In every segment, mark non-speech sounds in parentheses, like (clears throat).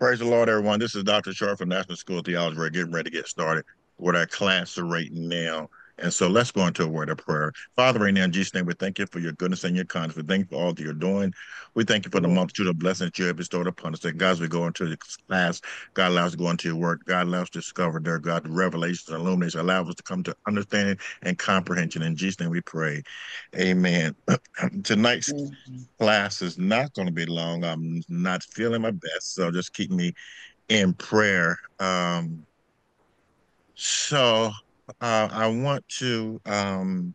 Praise the Lord, everyone. This is Dr. Short from National School of Theology. We're getting ready to get started with our class right now. And so let's go into a word of prayer. Father, right now, in Jesus' name, we thank you for your goodness and your kindness. We thank you for all that you're doing. We thank you for the multitude of blessings you have bestowed upon us. That God, as we go into the class, God allows us to go into your word. God allows us to discover there, God, the revelation and illumination. Allow us to come to understanding and comprehension. In Jesus' name we pray. Amen. (clears throat) Tonight's mm-hmm. class is not going to be long. I'm not feeling my best. So just keep me in prayer. Um, so uh, I want to um,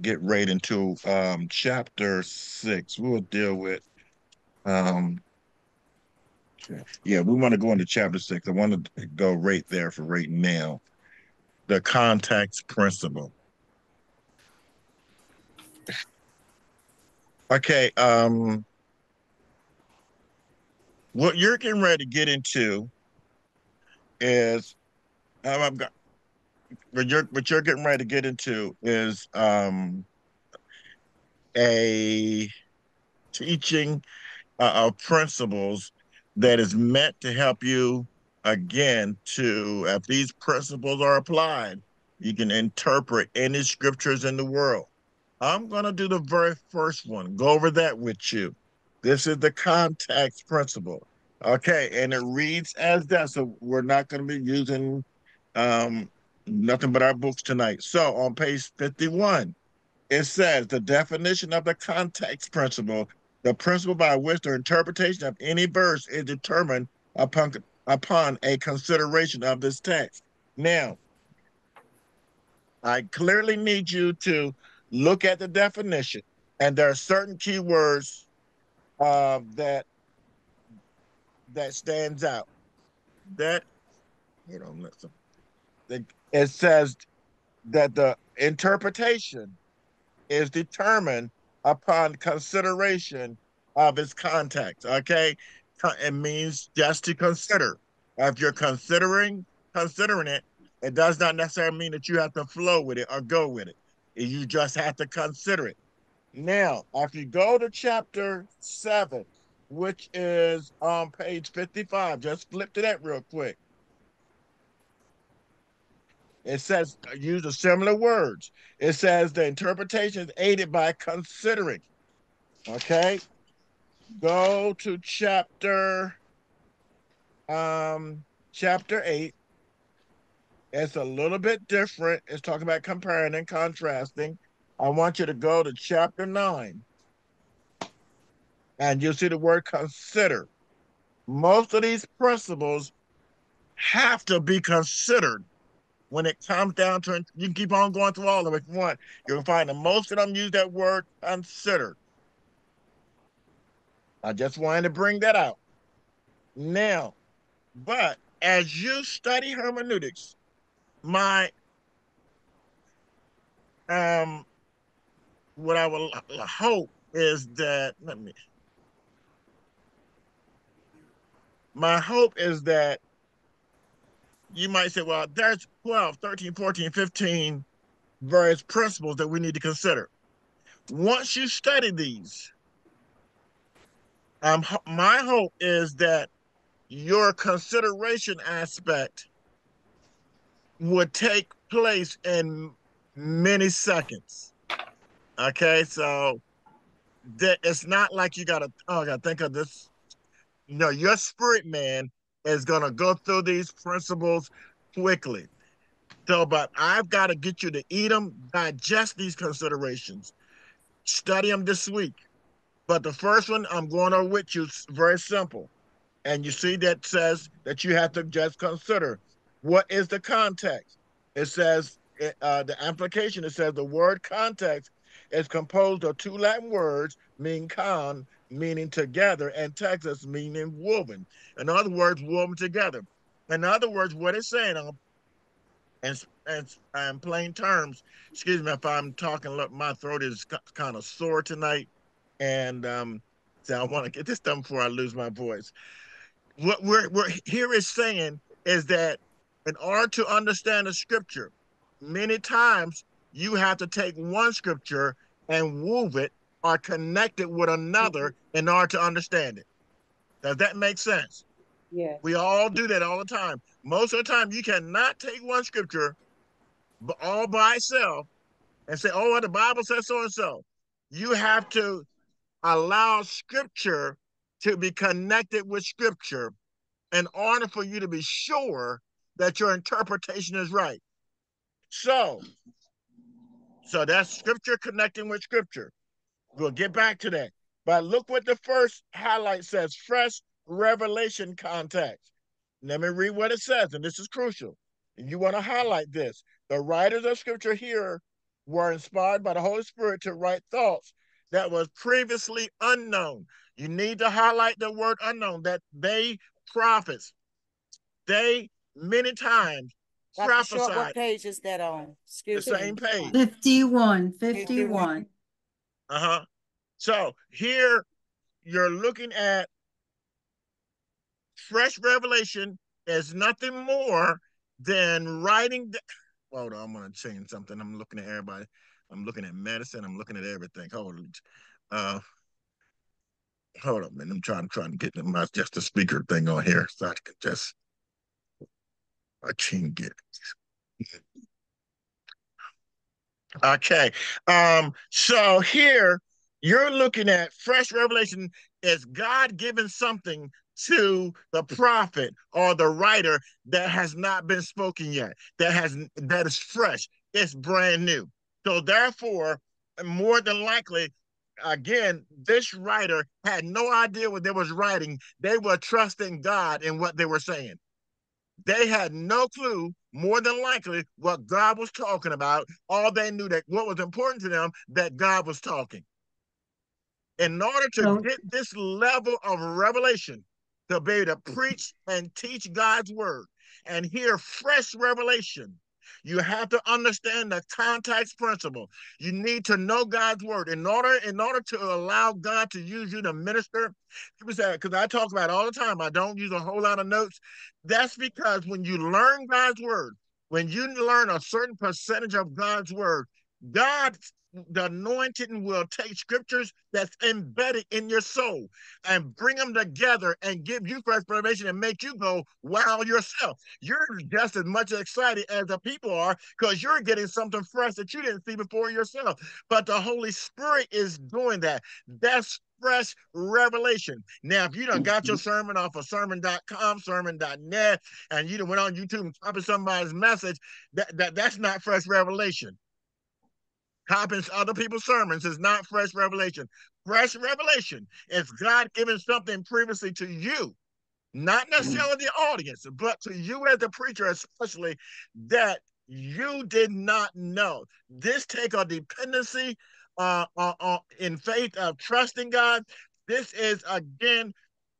get right into um, chapter six. We'll deal with, um, yeah, we want to go into chapter six. I want to go right there for right now. The context principle. Okay, um, what you're getting ready to get into is um, I've got what you're what you're getting ready to get into is um, a teaching uh, of principles that is meant to help you again to if these principles are applied you can interpret any scriptures in the world. I'm going to do the very first one. Go over that with you. This is the context principle. Okay and it reads as that so we're not going to be using um, nothing but our books tonight. So on page 51, it says the definition of the context principle, the principle by which the interpretation of any verse is determined upon, upon a consideration of this text. Now, I clearly need you to look at the definition, and there are certain keywords uh, that that stands out. That you know, listen it says that the interpretation is determined upon consideration of its context. Okay, it means just to consider. If you're considering considering it, it does not necessarily mean that you have to flow with it or go with it. You just have to consider it. Now, if you go to chapter seven, which is on page 55, just flip to that real quick. It says use the similar words. It says the interpretation is aided by considering. Okay. Go to chapter um chapter 8. It's a little bit different. It's talking about comparing and contrasting. I want you to go to chapter 9. And you'll see the word consider. Most of these principles have to be considered when it comes down to it, you can keep on going through all of it you want. You'll find the most of them use that word consider. I just wanted to bring that out. Now, but as you study hermeneutics, my um what I will hope is that let me my hope is that you might say, well, there's 12, 13, 14, 15 various principles that we need to consider. Once you study these, um, my hope is that your consideration aspect would take place in many seconds. Okay, so that it's not like you gotta oh I gotta think of this. No, your spirit man is going to go through these principles quickly. So, but I've got to get you to eat them, digest these considerations, study them this week. But the first one I'm going over with you is very simple. And you see that says that you have to just consider what is the context. It says uh, the application. It says the word context is composed of two Latin words, mean con meaning together, and textus meaning woven. In other words, woven together. In other words, what it's saying, um, and and in plain terms, excuse me if I'm talking. Look, my throat is kind of sore tonight, and um, so I want to get this done before I lose my voice. What we're we're here is saying is that in order to understand the scripture, many times you have to take one scripture and move it are connected with another mm-hmm. in order to understand it. Does that make sense? Yeah. We all do that all the time. Most of the time, you cannot take one scripture all by itself and say, oh, well, the Bible says so and so. You have to allow scripture to be connected with scripture in order for you to be sure that your interpretation is right. So, so that's scripture connecting with scripture. We'll get back to that. But look what the first highlight says fresh revelation context. Let me read what it says, and this is crucial. And you want to highlight this. The writers of scripture here were inspired by the Holy Spirit to write thoughts that was previously unknown. You need to highlight the word unknown that they prophets, they many times Dr. prophesied. Short, what page is that on? Excuse the me. same page. 51, 51. Uh-huh. So here you're looking at fresh revelation is nothing more than writing. The, hold on, I'm gonna change something. I'm looking at everybody. I'm looking at medicine. I'm looking at everything. Hold on. Uh, hold on, man. I'm trying, trying to get my just the speaker thing on here so I can just I can't get. Okay. Um, so here you're looking at fresh revelation as God giving something to the prophet or the writer that has not been spoken yet, that has that is fresh, it's brand new. So therefore, more than likely, again, this writer had no idea what they was writing. They were trusting God in what they were saying. They had no clue, more than likely, what God was talking about. All they knew that what was important to them, that God was talking. In order to get this level of revelation, to be able to preach and teach God's word and hear fresh revelation, you have to understand the context principle. You need to know God's word in order in order to allow God to use you to minister. People say because I talk about all the time. I don't use a whole lot of notes. That's because when you learn God's word, when you learn a certain percentage of God's word, God, the anointing will take scriptures that's embedded in your soul and bring them together and give you fresh revelation and make you go, wow, yourself. You're just as much excited as the people are because you're getting something fresh that you didn't see before yourself. But the Holy Spirit is doing that. That's fresh revelation. Now, if you done got your sermon off of sermon.com, sermon.net, and you done went on YouTube and copied somebody's message, that, that that's not fresh revelation. Copying other people's sermons is not fresh revelation. Fresh revelation is God giving something previously to you, not necessarily the audience, but to you as the preacher, especially that you did not know. This take a dependency uh, uh, uh, in faith of trusting God. This is again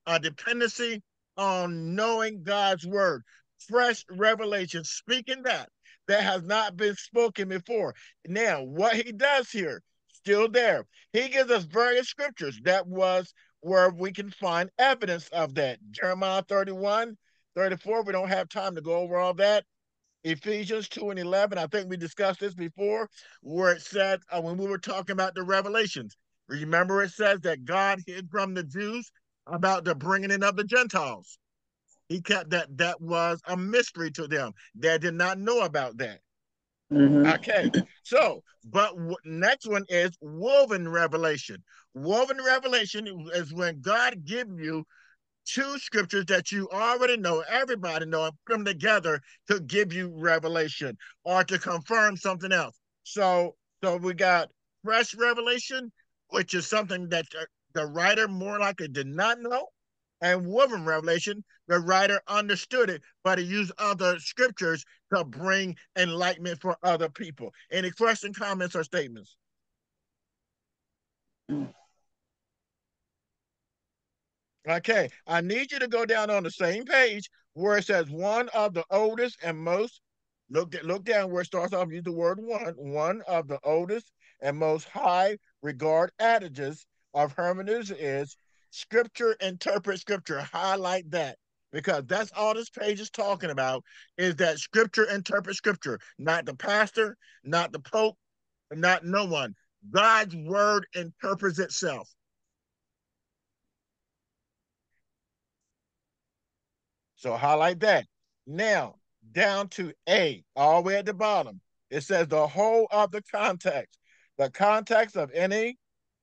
a dependency on knowing God's word, fresh revelation, speaking that that has not been spoken before. Now, what he does here, still there, he gives us various scriptures that was where we can find evidence of that. Jeremiah 31, 34, we don't have time to go over all that. Ephesians 2 and 11, I think we discussed this before, where it said, uh, when we were talking about the revelations, remember it says that God hid from the Jews about the bringing in of the Gentiles. He kept that, that was a mystery to them. They did not know about that. Mhm. Okay, so but w- next one is woven revelation. Woven revelation is when God give you two scriptures that you already know, everybody know, and put them together to give you revelation or to confirm something else. So, so we got fresh revelation, which is something that uh, the writer more likely did not know, and woven revelation, the writer understood it, but he used other scriptures to bring enlightenment for other people. Any questions, comments, or statements? Okay, I need you to go down on the same page where it says one of the oldest and most. Look, look down where it starts off. Use the word one. One of the oldest and most high regard adages of hermeneutics is Scripture interpret Scripture. Highlight that because that's all this page is talking about. Is that Scripture interpret Scripture, not the pastor, not the pope, not no one. God's word interprets itself. So highlight that. Now, down to A, all the way at the bottom, it says the whole of the context. The context of any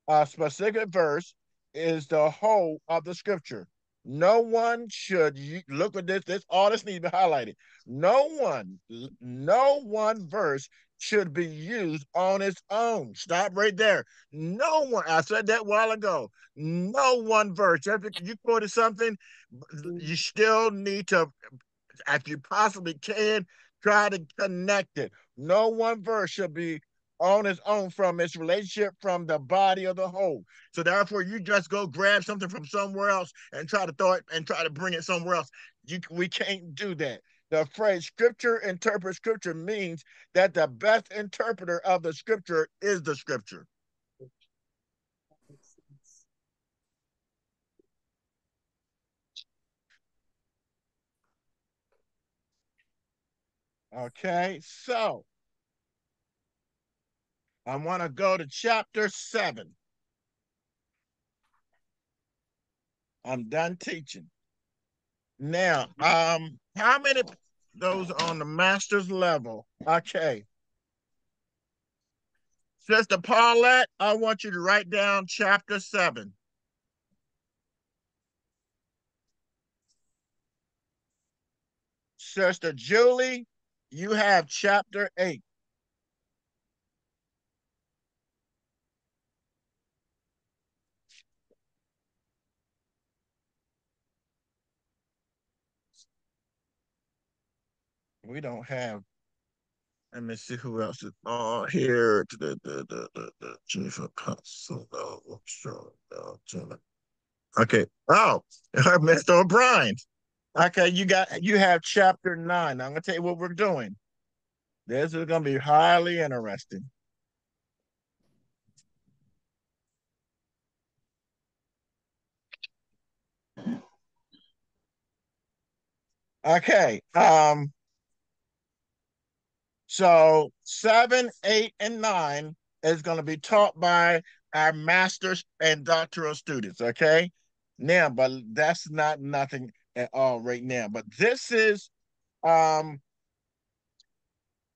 uh, specific verse is the whole of the scripture. No one should look at this. This all this needs to be highlighted. No one, no one verse should be used on its own. Stop right there. No one. I said that while ago. No one verse. If you quoted something, you still need to, if you possibly can, try to connect it. No one verse should be on its own from its relationship from the body of the whole. So therefore, you just go grab something from somewhere else and try to throw it and try to bring it somewhere else. You we can't do that. The phrase scripture interpret scripture means that the best interpreter of the scripture is the scripture. Okay, so I want to go to chapter seven. I'm done teaching. Now, um, how many those on the master's level? Okay. Sister Paulette, I want you to write down chapter seven. Sister Julie, you have chapter eight. We don't have. Let me see who else is on here. The the the the, the chief of council. Okay. Oh, (laughs) Mr. O'Brien. Okay, you got you have chapter nine. I'm gonna tell you what we're doing. This is gonna be highly interesting. Okay. Um so seven, eight, and nine is going to be taught by our master's and doctoral students. Okay. Now, but that's not nothing at all right now. But this is um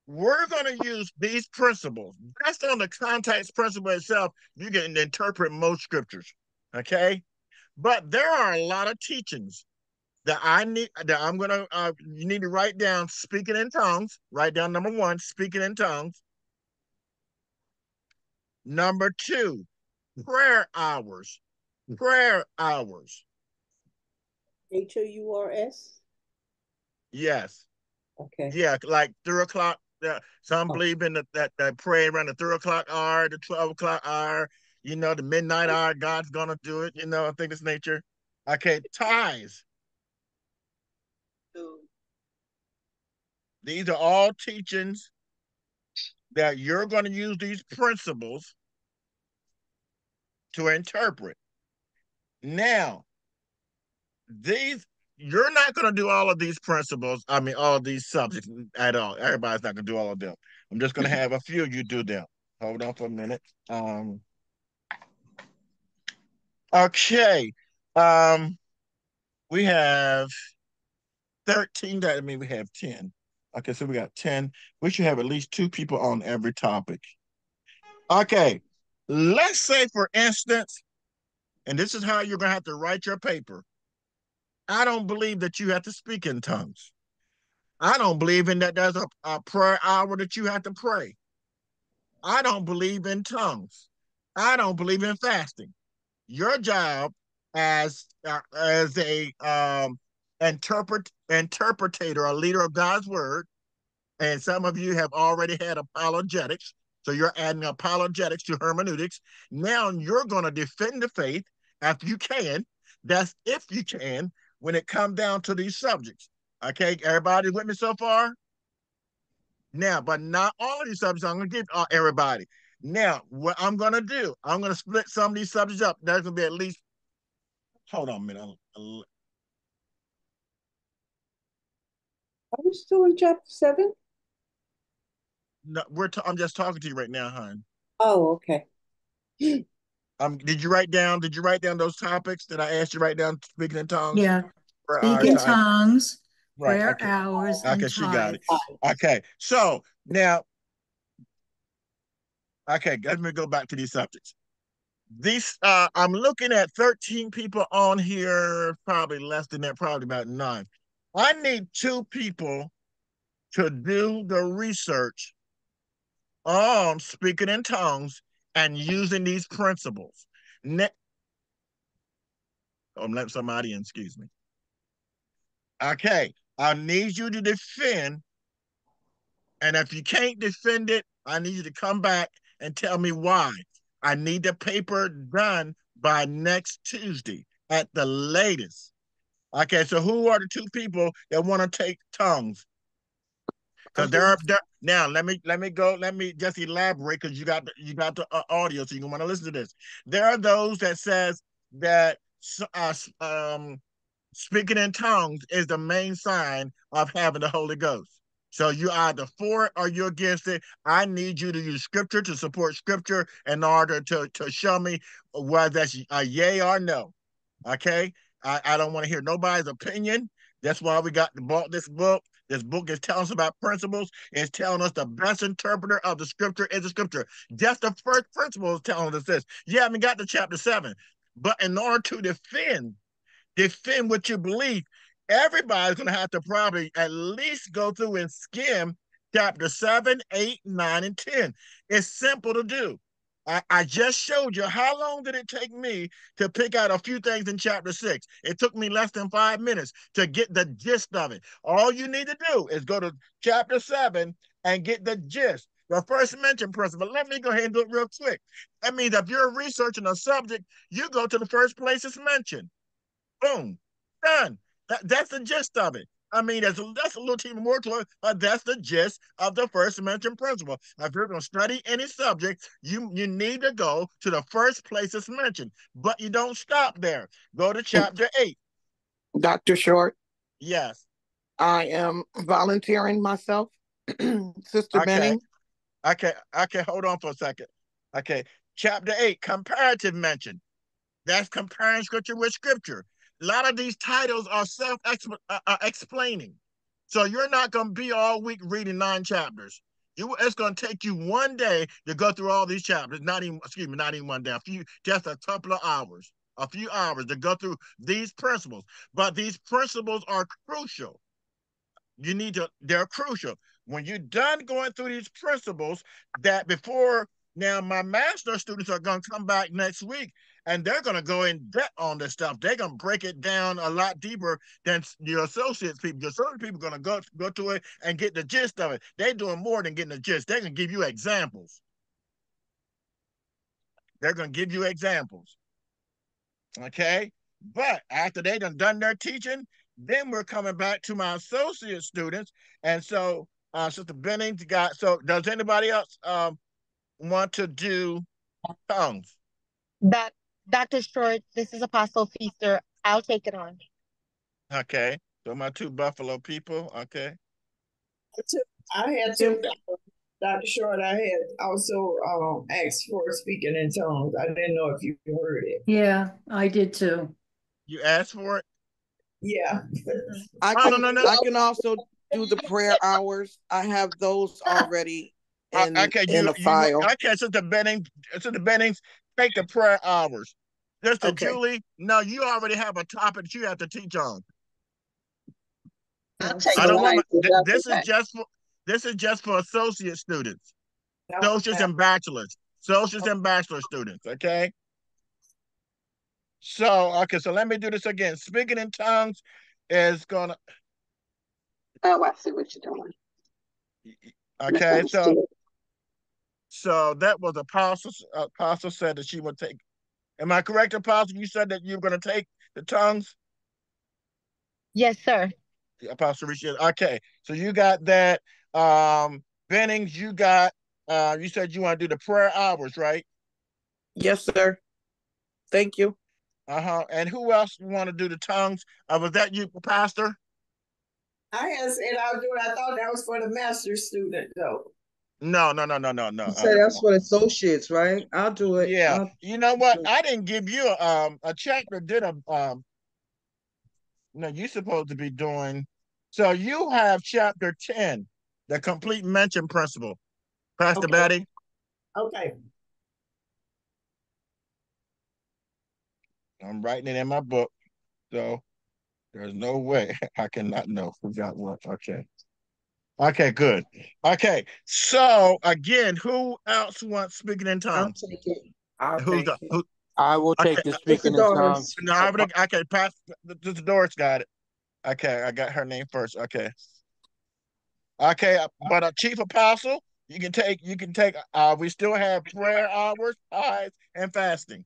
we're going to use these principles. Based on the context principle itself, you can interpret most scriptures. Okay. But there are a lot of teachings that I need that I'm gonna uh, you need to write down speaking in tongues. Write down number one, speaking in tongues. Number two, prayer hours. Prayer hours. H O U R S. Yes. Okay. Yeah, like three o'clock. Uh, some oh. believe in the, that that pray around the three o'clock hour, the twelve o'clock hour. You know, the midnight hour. God's gonna do it. You know, I think it's nature. Okay, ties. These are all teachings that you're going to use these principles to interpret. Now, these you're not going to do all of these principles. I mean, all these subjects at all. Everybody's not going to do all of them. I'm just going to have a few you do them. Hold on for a minute. Um, okay. Um, we have 13. That I mean, we have 10. Okay, so we got 10. We should have at least two people on every topic. Okay, let's say, for instance, and this is how you're going to have to write your paper. I don't believe that you have to speak in tongues. I don't believe in that there's a, a prayer hour that you have to pray. I don't believe in tongues. I don't believe in fasting. Your job as uh, as a um, interpret interpretator, a leader of God's word, and some of you have already had apologetics. So you're adding apologetics to hermeneutics. Now you're going to defend the faith after you can. That's if you can when it comes down to these subjects. Okay, everybody with me so far? Now, but not all of these subjects. I'm going to give uh, everybody. Now, what I'm going to do, I'm going to split some of these subjects up. There's going to be at least, hold on a minute. Are we still in chapter seven? No, we're. T- I'm just talking to you right now, hon. Oh, okay. (gasps) Um, did you write down? Did you write down those topics that I asked you write down? Speaking in tongues. Yeah. Prayer hours, Speak in I- tongues, right, prayer okay. hours, and Okay, she got it. Okay, so now, okay, let me go back to these subjects. These, uh, I'm looking at 13 people on here, probably less than that, probably about nine. I need two people to do the research on speaking in tongues and using these principles. Ne- oh, I'm letting somebody in, excuse me. Okay, I need you to defend. And if you can't defend it, I need you to come back and tell me why. I need the paper done by next Tuesday at the latest. Okay, so who are the two people that want to take tongues? Because there are there, now. Let me let me go. Let me just elaborate because you got the, you got the uh, audio, so you want to listen to this. There are those that says that uh, um, speaking in tongues is the main sign of having the Holy Ghost. So you either for it or you're against it. I need you to use scripture to support scripture in order to, to show me whether that's a yay or no. Okay. I, I don't want to hear nobody's opinion. That's why we got bought this book. This book is telling us about principles. It's telling us the best interpreter of the scripture is the scripture. Just the first principle is telling us this. You haven't got to chapter seven, but in order to defend, defend what you believe, everybody's going to have to probably at least go through and skim chapter 7, 8, 9, and 10. It's simple to do. I, I just showed you how long did it take me to pick out a few things in chapter 6. It took me less than five minutes to get the gist of it. All you need to do is go to chapter 7 and get the gist. The first mention principle. Let me go ahead and do it real quick. That means if you're researching a subject, you go to the first place it's mentioned. Boom, done. That, that's the gist of it. I mean, that's a, that's a little team more to it, but that's the gist of the first mentioned principle. If you're going to study any subject, you you need to go to the first place it's mentioned, but you don't stop there. Go to oh. chapter eight. Dr. Short, Yes. I am volunteering myself. (clears throat) Sister Okay. Benning, Okay. Okay. Hold on for a second. Okay. Chapter eight, comparative mention. That's comparing scripture with scripture. A lot of these titles are self uh, uh, explaining. So you're not going to be all week reading nine chapters. It's going to take you one day to go through all these chapters. Not even, excuse me, not even one day. A few, just a couple of hours. A few hours to go through these principles. But these principles are crucial. You need to. They're crucial. When you're done going through these principles, that before now, my master students are going to come back next week and they're going to go in depth on this stuff. They're going to break it down a lot deeper than your associates people. Your associate people are going to go go to it and get the gist of it. They're doing more than getting the gist. They're going to give you examples. They're going to give you examples. Okay, but after they done done their teaching, then we're coming back to my associate students, and so uh, Sister Bennings got. So does anybody else um want to do tongues? That Dr. Short, this is Apostle Feaster. I'll take it on. Okay, so my two Buffalo people. Okay. I had to, Dr. Short, I had also um asked for speaking in tongues. I didn't know if you heard it. Yeah, I did too. You asked for it. Yeah. I Oh, can, no, no, no. I can also do the prayer hours. I have those already in, Uh, okay, in you, a you file. okay, Sister Bennings, Sister Bennings, take the prayer hours. Sister Okay. Julie, no, you already have a topic that you have to teach on. I'll take I don't want th- this is just for this is just for associate students, associates and bachelors, associates and bachelor students. Okay. So okay, so let me do this again. Speaking in tongues is gonna Oh, I see what you're doing. okay. So so that was apostle. Apostle said that she would take. Am I correct, Apostle? You said that you're going to take the tongues. Yes, sir. Apostle Richard. Okay, so you got that. Um, Bennings, you got. Uh, you said you want to do the prayer hours, right? Yes, sir. Thank you. Uh huh. And who else want to do the tongues? Uh, was that you, Pastor? I had said I'll do it. I thought that was for the master student though. No, no, no, no, no, no. You Uh, say that's for associates, right? I'll do it. yeah. I'll- You know what? I didn't give you um a check that did a um. no, you're supposed to be doing. So you have chapter ten, the complete mention principle. Pastor Okay. Betty, Okay, I'm writing it in my book, so there's no way (laughs) I cannot know. Forgot what? Okay. Okay, good. Okay, so again, who else wants speaking in I'll tongues? take it. I'll Who's take the, it. who? I will Okay, take the uh, speaking in tongues. No, I would, okay, pass. The, the Doris got it. Okay, I got her name first. Okay. Okay, uh, but a chief apostle, you can take. You can take. Uh, we still have prayer hours, tithes, and fasting.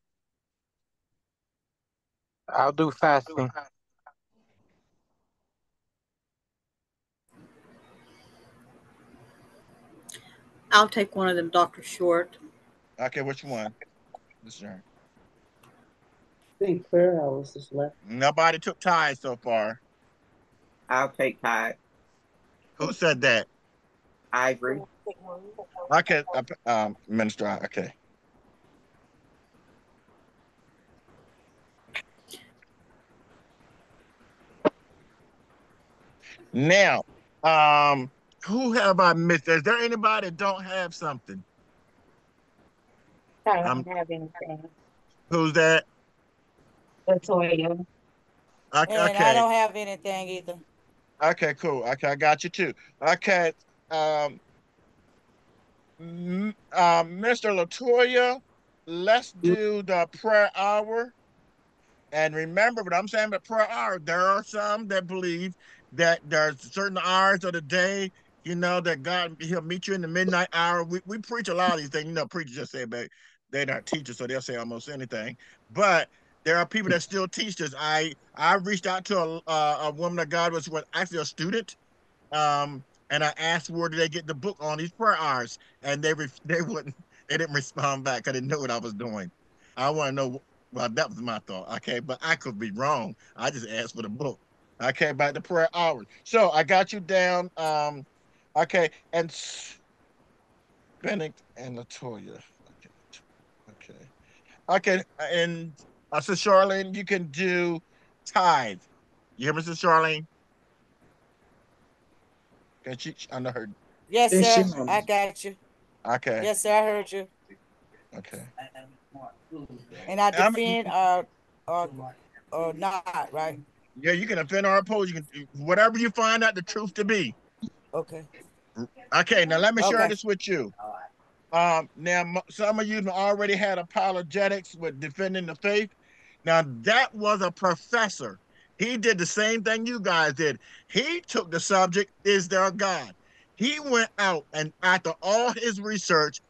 I'll do fasting. I'll take one of them, Dr. Short. Okay, which one? This turn. I think prayer hours is left. Nobody took tithes so far. I'll take tithe. Who said that? Ivory. Okay, uh, um, minister. Okay. Now, um, who have I missed? Is there anybody that don't have something? I don't have anything. Who's that? Latoya. Okay, And I don't have anything either. okay, cool. Okay, I got you too. Okay, um, m- um, Mr. Latoya, let's do the prayer hour. And remember what I'm saying about prayer hour. There are some that believe that there's certain hours of the day, you know, that God He'll meet you in the midnight hour. We we preach a lot of these things. You know, preachers just say, but they're not teachers, so they'll say almost anything. But there are people that still teach this. I I reached out to a uh, a woman of God was what actually a student, um, and I asked where did they get the book on these prayer hours, and they re- (laughs) they wouldn't they didn't respond back because they knew what I was doing. I want to know. Well, that was my thought. Okay, but I could be wrong. I just asked for the book. Okay, about the prayer hours. So I got you down. Um, okay, and S- Benedict and Latoya. Okay, okay, okay, and uh, so Charlene, you can do tithe. You hear me, Sister Charlene? Can she? I know her. Yes, Yes, sir. I got you. Okay, Yes, sir. I heard you. okay. And I I'm- defend or or or not, right? Yeah, you can offend or oppose. You can whatever you find out the truth to be. Okay. Okay, now let me share Okay. this with you. Um, now some of you already had apologetics with defending the faith. Now that was a professor. He did the same thing you guys did. He took the subject, is there a God? He went out and after all his research,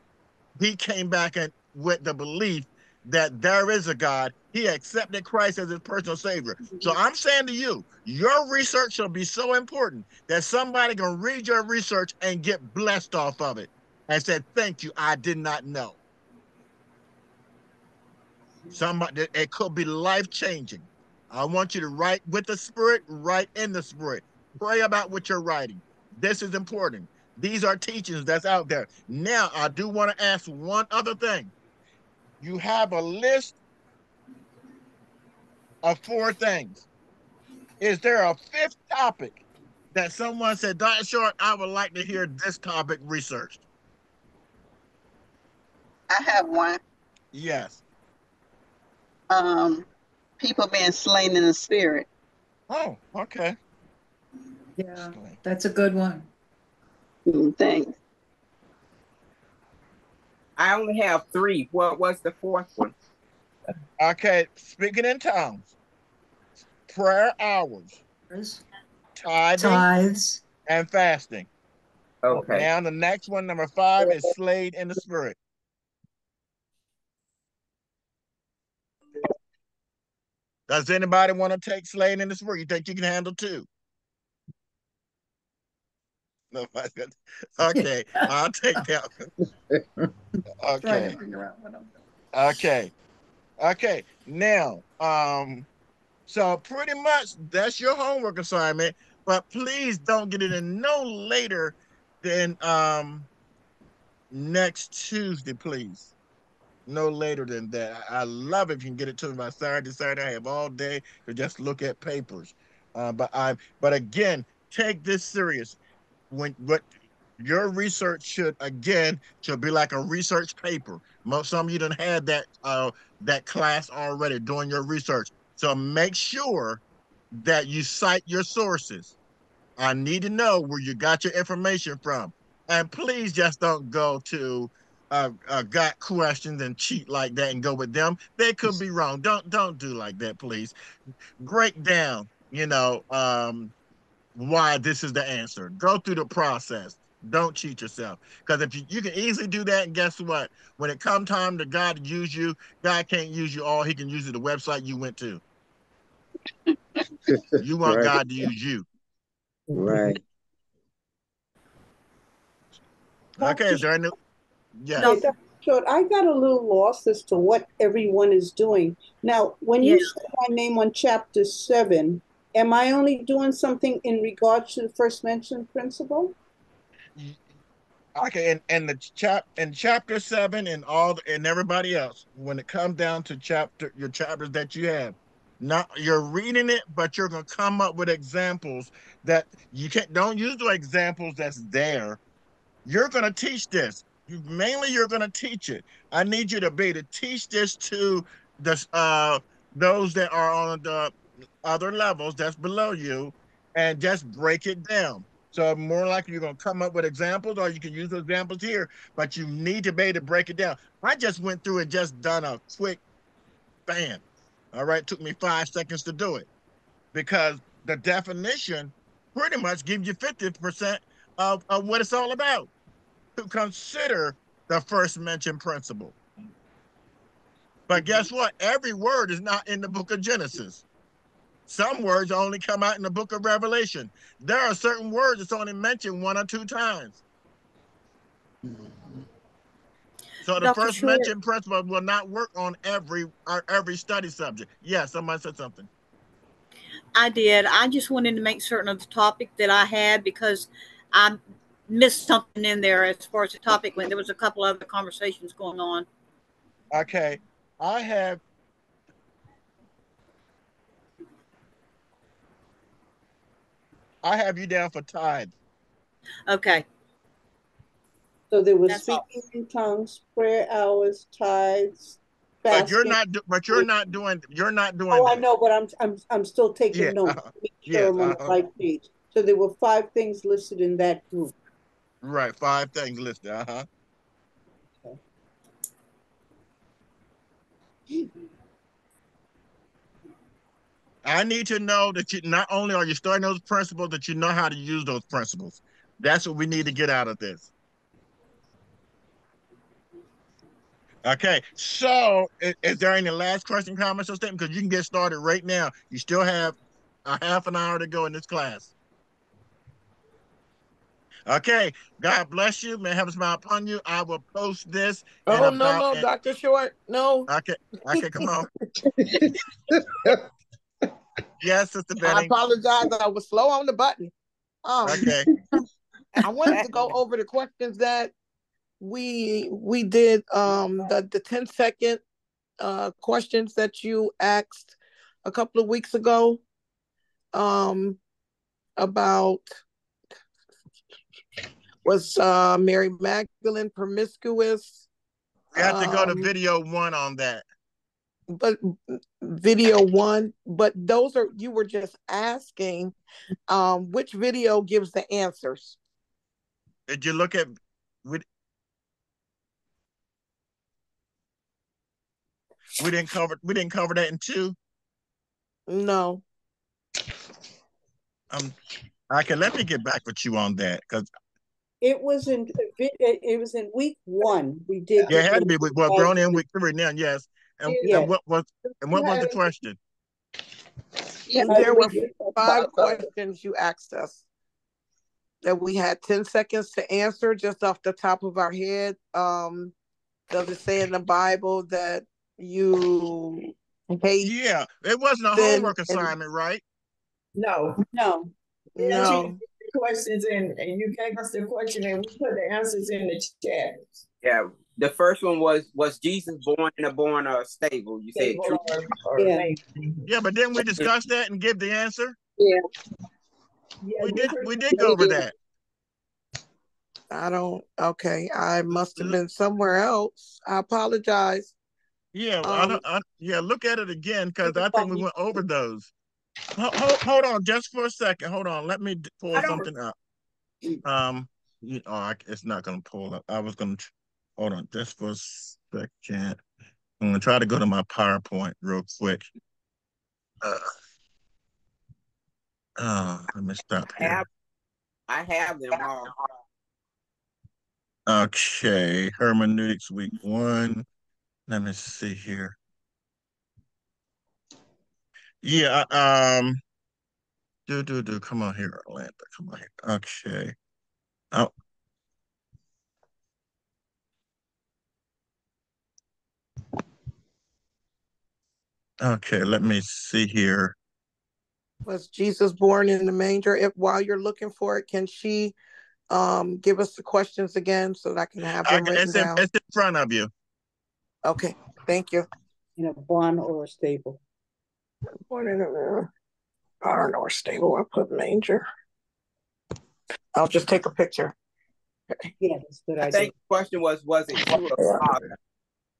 he came back and with the belief that there is a God. He accepted Christ as his personal savior. Mm-hmm. So I'm saying to you, your research shall be so important that somebody can read your research and get blessed off of it and said, Thank you, I did not know. Somebody it could be life changing. I want you to write with the spirit, write in the spirit. Pray about what you're writing. This is important. These are teachings that's out there. Now, I do want to ask one other thing. You have a list of four things. Is there a fifth topic that someone said, Dr. Short, I would like to hear this topic researched? I have one. Yes. Um, people being slain in the spirit. Oh, okay. Yeah, that's a good one. Mm, Thanks. I only have three. What was the fourth one? Okay. Speaking in tongues, prayer hours, tithing, Tithes. and fasting. Okay. Now the next one, number five, is slayed in the spirit. Does anybody want to take slaying in the spirit? You think you can handle two? Nobody got- Okay, I'll take that. one. (laughs) Okay. to figure out what I'm doing. Okay. Okay. Now, um, so pretty much that's your homework assignment, but please don't get it in no later than um next Tuesday, please. No later than that. I, I love if you can get it to me by Saturday. Saturday, I have all day to just look at papers. Uh, but I, but again, take this serious. When what your research should again should be like a research paper. Most some of you done had that uh that class already doing your research. So make sure that you cite your sources. I need to know where you got your information from. And please just don't go to uh, uh got questions and cheat like that and go with them. They could be wrong. Don't don't do like that, please. Break down, you know, um why this is the answer. Go through the process. Don't cheat yourself. Because if you, you can easily do that, and guess what? When it come time to God to use you, God can't use you all. He can use you the website you went to. (laughs) You want Right. God to use you. Right. Okay, is there any? Yeah. No. Okay, Dr. Short, I got a little lost as to what everyone is doing. Now, when you Yeah. say my name on chapter seven, am I only doing something in regards to the first mentioned principle? Okay, and, and the chap in chapter seven and all the, and everybody else, when it comes down to chapter your chapters that you have, not you're reading it, but you're gonna come up with examples that you can't don't use the examples that's there. You're gonna teach this. You mainly you're gonna teach it. I need you to be to teach this to the uh those that are on the other levels that's below you and just break it down. So more likely you're gonna come up with examples, or you can use examples here, but you need to be able to break it down. I just went through and just done a quick bam. All right, took me five seconds to do it because the definition pretty much gives you 50% of, of what it's all about. To consider the first mentioned principle. But guess what? Every word is not in the book of Genesis. Some words only come out in the book of Revelation. There are certain words that's only mentioned one or two times. So the Dr. first Short. mentioned principle will not work on every every study subject. Yeah, somebody said something. I did. I just wanted to make certain of the topic that I had because I missed something in there as far as the topic went. There was a couple other conversations going on. Okay, I have. I have you down for tithe. Okay. So there was That's all. speaking in tongues, prayer hours, tithes, But you're not. do- But you're not doing. You're not doing. Oh, I know, but I'm, I'm, I'm still taking Yeah, notes. uh-huh. Make Yes, sure I'm on the uh-huh. right page. So there were five things listed in that group. Right, five things listed. Uh huh. I need to know that you not only are you starting those principles, that you know how to use those principles. That's what we need to get out of this. Okay, so is, is there any last question, comments, or statement? Because you can get started right now. You still have a half an hour to go in this class. Okay, God bless you. May heaven smile upon you. I will post this. Oh, no, no, Dr. Short, no. Okay, okay, come on. (laughs) yes, Sister Betty. I apologize. I was slow on the button. Um, Okay. (laughs) I wanted to go over the questions that we we did um the the 10 second uh questions that you asked a couple of weeks ago um about was uh Mary Magdalene promiscuous We have to go to Um, video one on that. But video one but those are you were just asking um which video gives the answers Did you look at we, we didn't cover we didn't cover that in two? no Um i can let me get back with you on that because It was in, it was in week one, we did. yeah, it had to be well we're only in week three now, yes. And, Yeah. and what was and what was the question? Yeah, There were five questions you asked us that we had 10 seconds to answer just off the top of our head. Um, does it say in the Bible that you hate? Yeah, it wasn't a Then- homework and- assignment, right? No, No, No. questions in, and you gave us the question and we put the answers in the chat. Yeah, the first one was was Jesus born in a born uh, stable? You said true. Or- or Yeah. Yeah, but didn't we discuss that and give the answer? Yeah, We did we did go over that. I don't, okay, I must have been somewhere else. I apologize. Yeah, well, I Um, don't, I, yeah, look at it again because I think we went over those. Hold, hold, hold on just for a second. Hold on. Let me pull something up. Um, you, oh, I, it's not gonna pull up. I was gonna, tr- hold on just for a second. I'm gonna try to go to my PowerPoint real quick. Uh, uh, let me stop I here. have, I have them all. Okay, hermeneutics week one. Let me see here. Yeah, um, do do do. Come on here, Orlando. Come on here. Okay. Oh. Okay, let me see here. Was Jesus born in the manger? If while you're looking for it, can she um give us the questions again so that I can have them Okay, written it's in, down? it's in front of you. Okay, thank you. In a barn or a stable? Born in a barn or stable, I put manger. I'll just take a picture. Yeah, that's a good I idea. think the question was, was it true or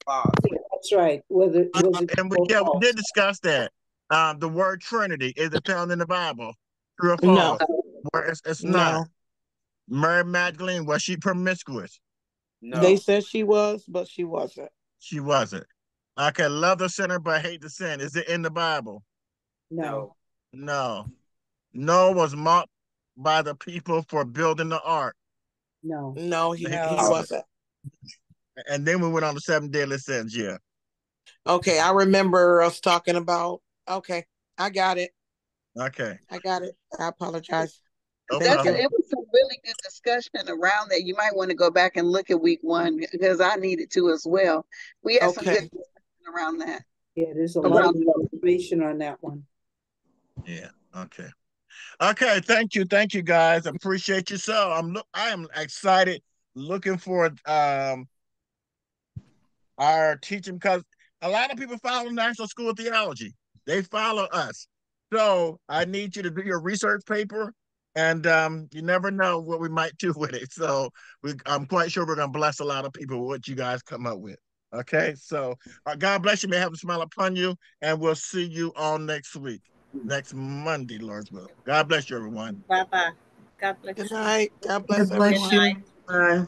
false? False. That's right. Whether, was Uh, and we, true or yeah, we did discuss that. Um, the word Trinity is it found in the Bible? True or No. Where it's, it's not. Mary Magdalene was she promiscuous? No. they said she was, but she wasn't. She wasn't. I can love the sinner but hate the sin. Is it in the Bible? No, No. Noah was mocked by the people for building the ark. no. No, he, he wasn't. And then we went on the seven deadly sins. Yeah. Okay, I remember us talking about. Okay, I got it. Okay. I got it. I apologize. No Thank problem. you. It was a really good discussion around that. You might want to go back and look at week one because I needed to as well. We had some good discussion around that. Yeah, there's a lot of information on that one. Yeah. Okay. Okay. Thank you. Thank you guys. Appreciate you. So I'm look I am excited, looking for um our teaching because a lot of people follow National School of Theology. They follow us. So I need you to do your research paper and um you never know what we might do (laughs) with it. So we I'm quite sure we're gonna bless a lot of people with what you guys come up with. Okay, so uh, God bless you. May have a smile upon you, and we'll see you all next week, next Monday, Lord's will. God bless you, everyone. Bye bye. God bless Good you. night. God bless God bless everyone. You. Bye.